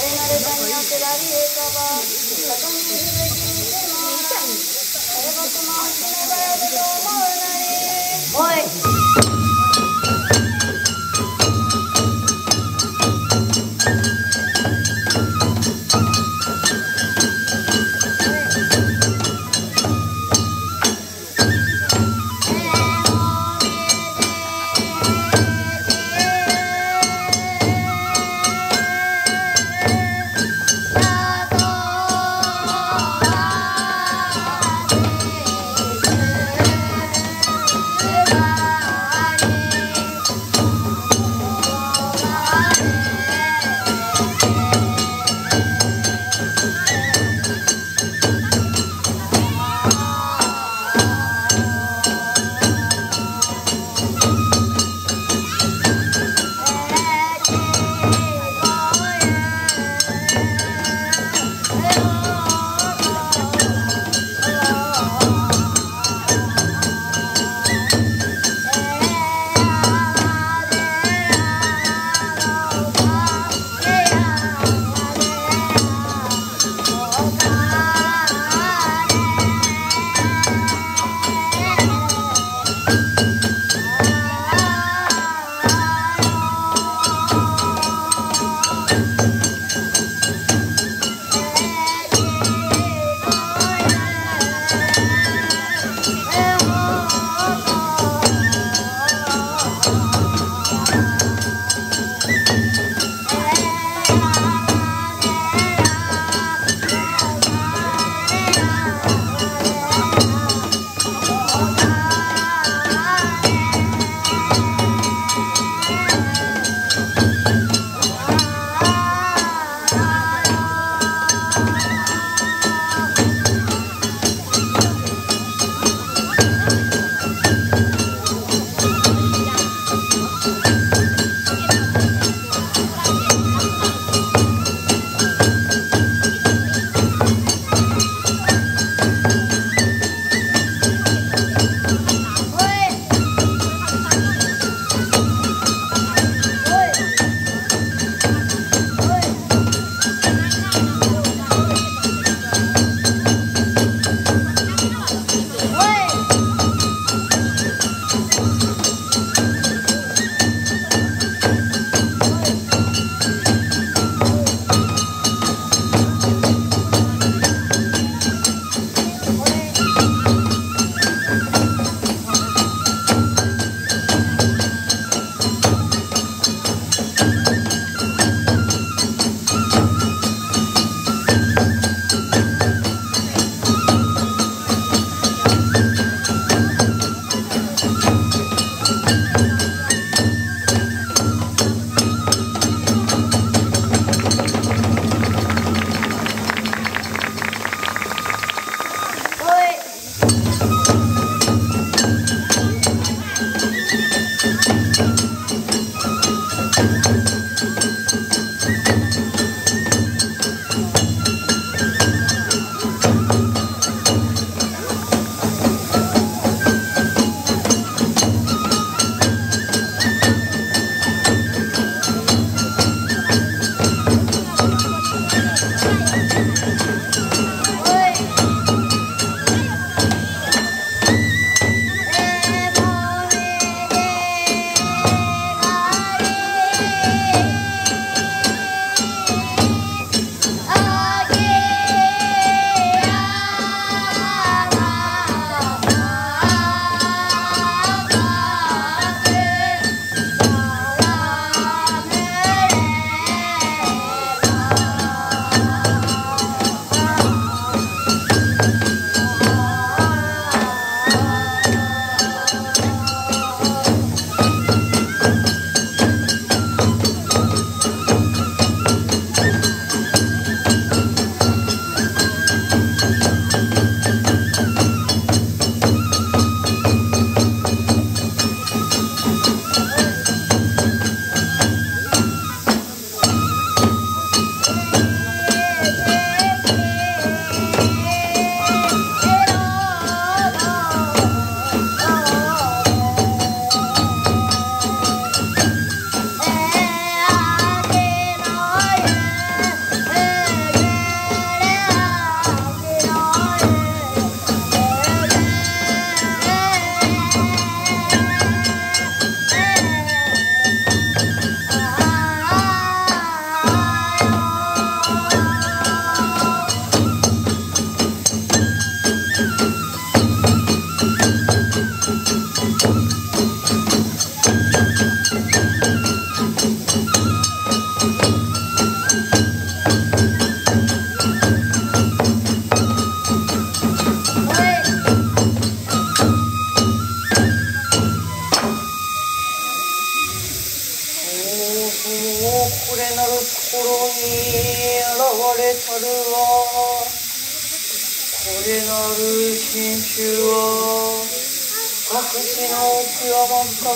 おい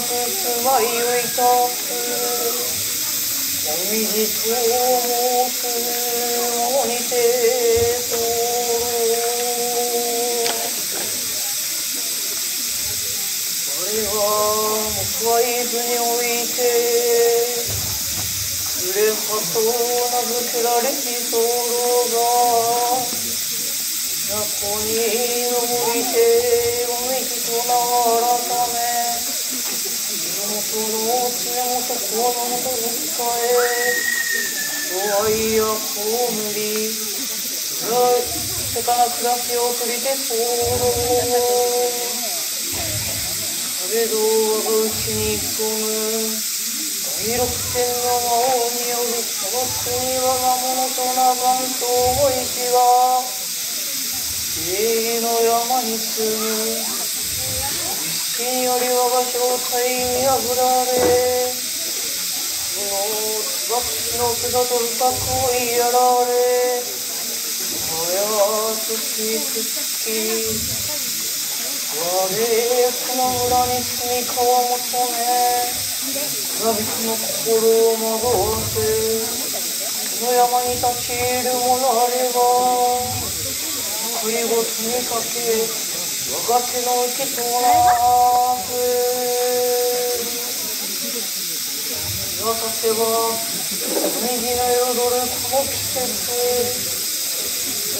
く住まいをいたすおみじと申すもにてとそれは木は伊豆において暮れ葉と名付けられし候がここに登りておみきとながら元の常元この元の使えと愛やこむりせかな暮らしを取りて候それど我がうちに潜む第六天の魔王によるその国我が物とながんと思いしは家の山に住む一心より我が正体見破られその椿の手だと深く追いやられ早くきくつき我この村に住みかわ求め村人の心を惑わせこの山に立ち入るものあれば送りごとにかけ我が手の受けとなす渡せば右の彩るこの季節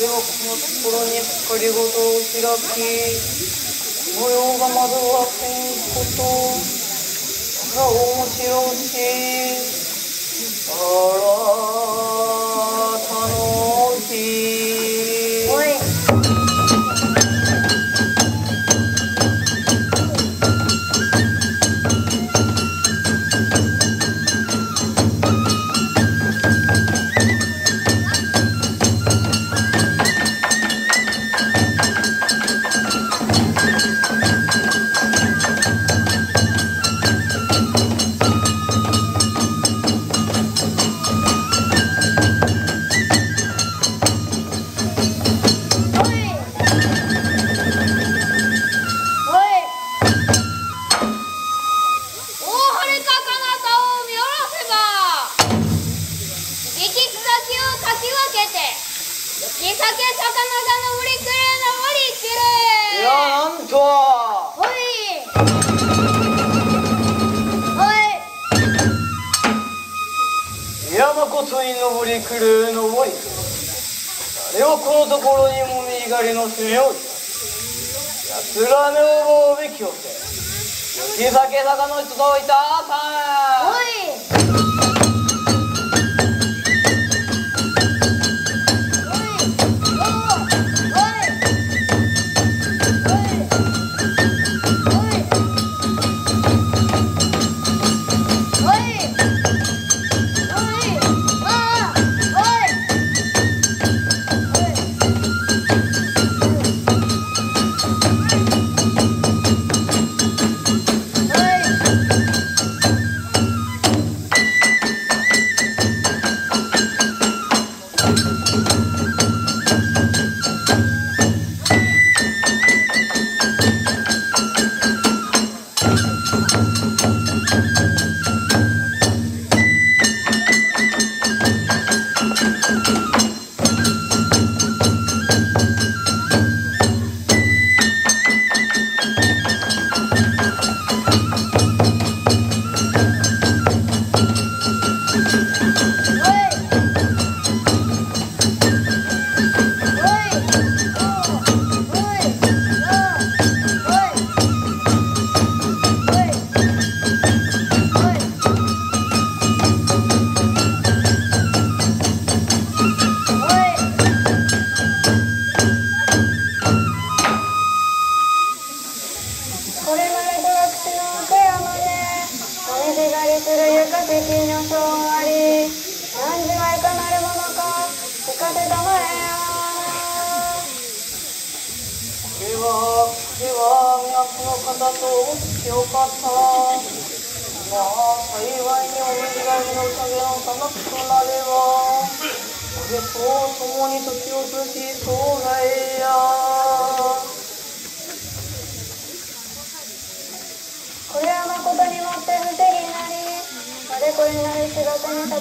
ではこのところに光ごとを開き模様が窓はせんことが面白しあら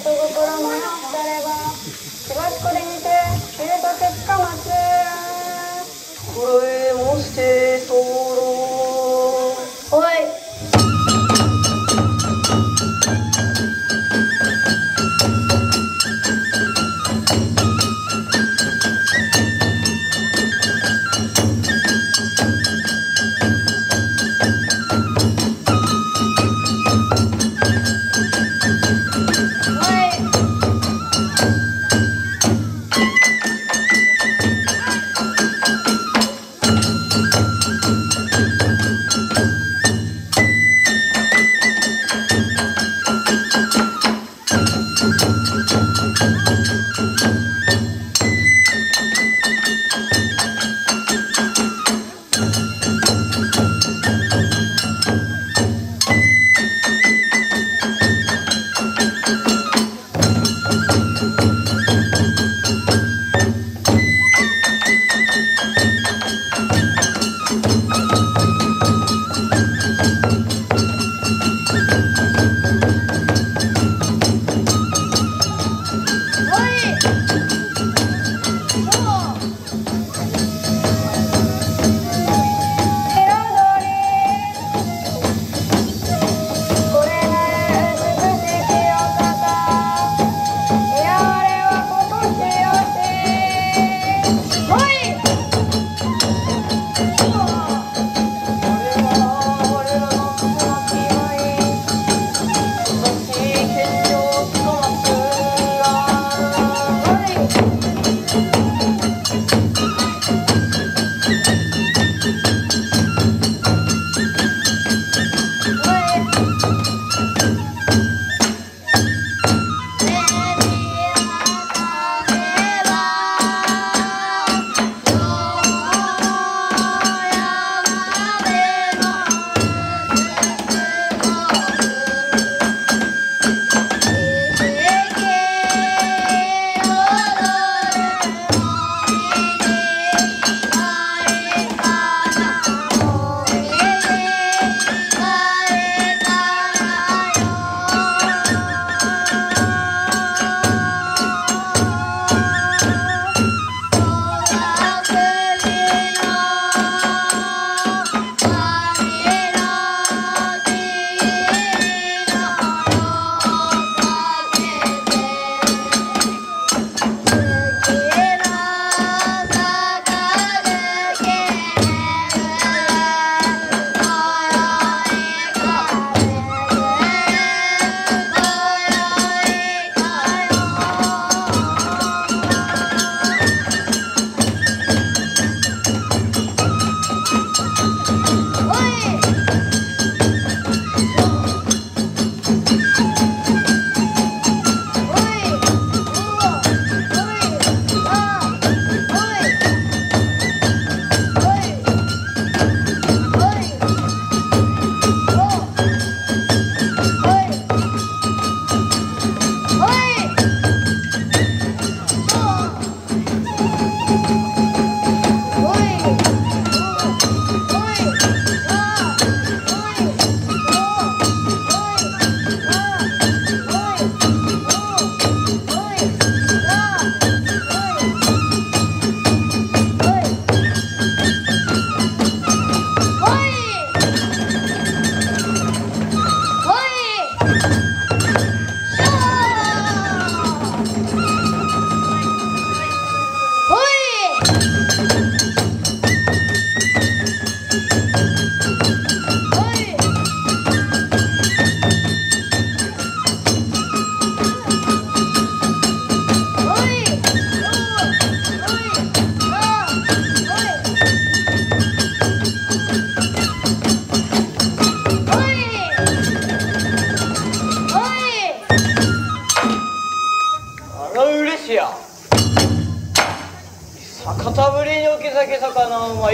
里心も働か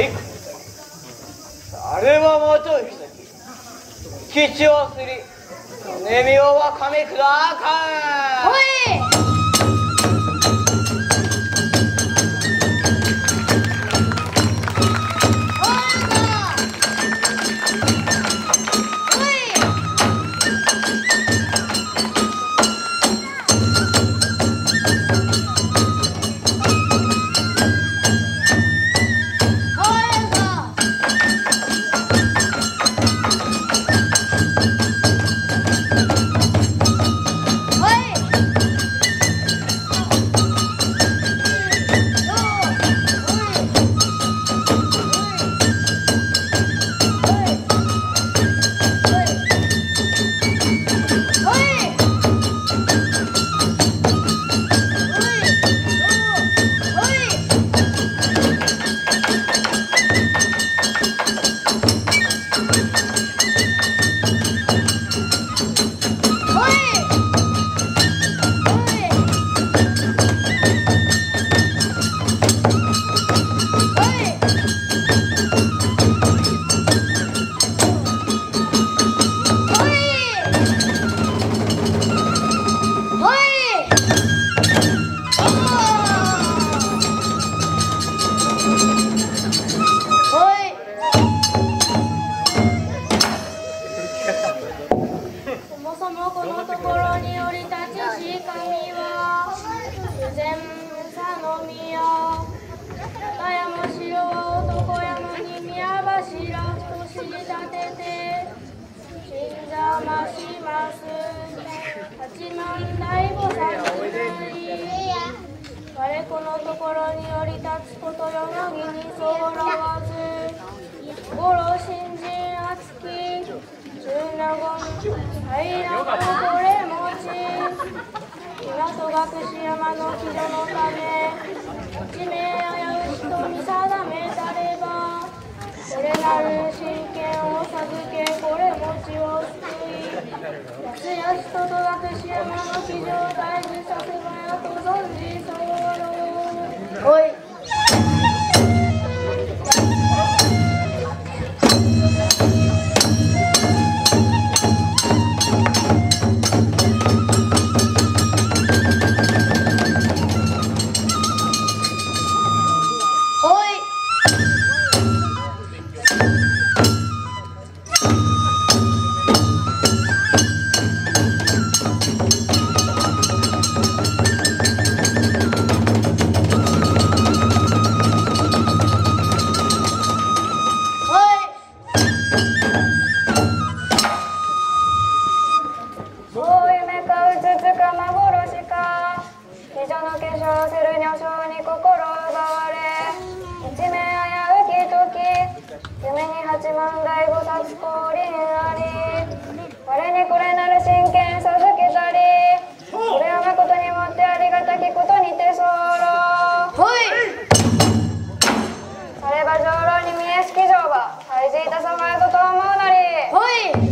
あくはもとゆき吉をすり根見をは神砕かんおい。戸隠山の木戸のため地名危うしと見定めたればこれなる真剣を授けこれ持ちを救いやす。やすと戸隠山の木戸を大事させばやと存じ候おい八万大菩薩降臨あり我にこれなる真剣授けたり。これは誠にもってありがたきことにて候。ほい。されば上老に見えしき上ば退治いたさまやとと思うなり。ほいい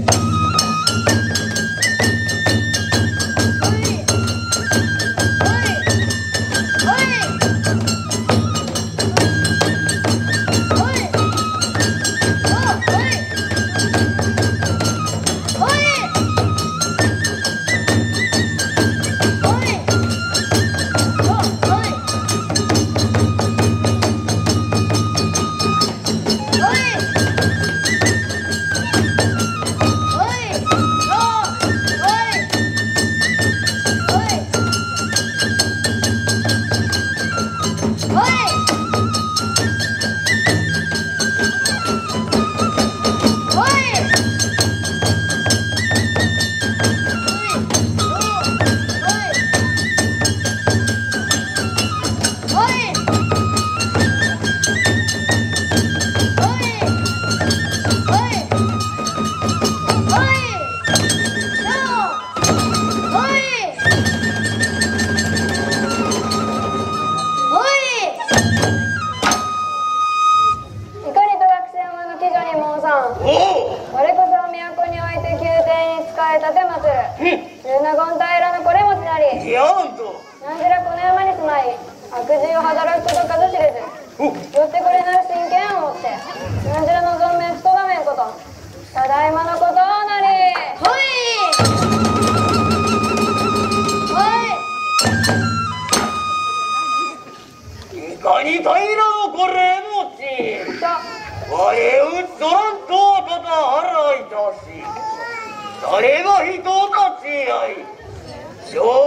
Yo!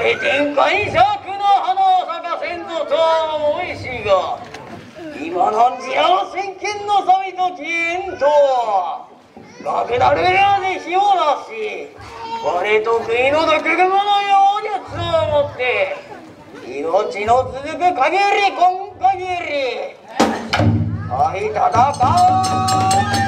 我天海尺の花を咲かせんぞとは思いしが。今なんじらの先見の民と起源とは楽なるやで火をなし我得意の毒蜘蛛のよう術をもって命の続く限り今限り。相戦う